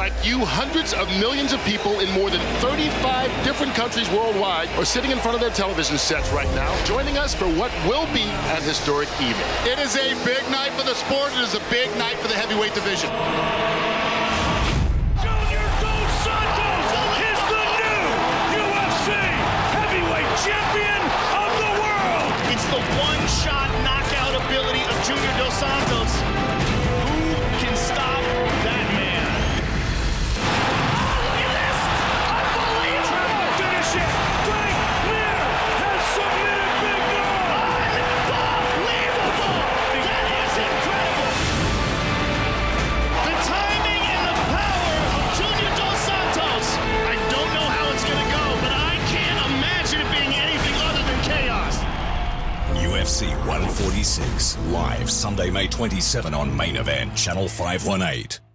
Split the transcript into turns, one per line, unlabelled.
Like you, hundreds of millions of people in more than 35 different countries worldwide are sitting in front of their television sets right now, joining us for what will be an historic evening.
It is a big night for the sport. It is a big night for the heavyweight division.
Junior Dos Santos is the new UFC heavyweight champion of the world.
It's the one-shot knockout
UFC 146, live Sunday, May 27 on Main Event, Channel 518.